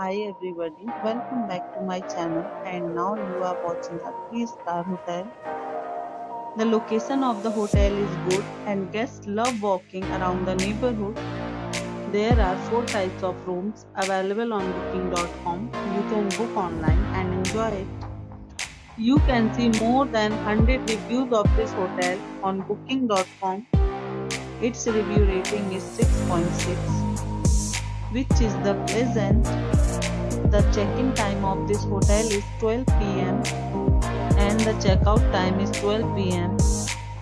Hi everybody, welcome back to my channel and now you are watching a 3 star hotel. The location of the hotel is good and guests love walking around the neighborhood. There are 4 types of rooms available on booking.com. You can book online and enjoy it. You can see more than 100 reviews of this hotel on booking.com. Its review rating is 6.6 which is the pleasant. The check-in time of this hotel is 12 pm and the checkout time is 12 pm.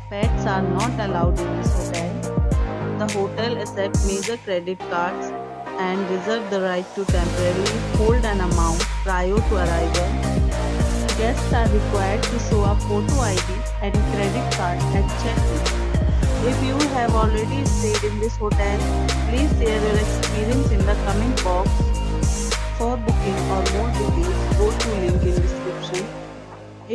Pets are not allowed in this hotel. The hotel accepts major credit cards and reserves the right to temporarily hold an amount prior to arrival. Guests are required to show a photo ID and credit card at check-in. If you have already stayed in this hotel, please share your experience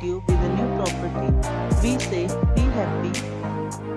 video with a new property. We say be happy.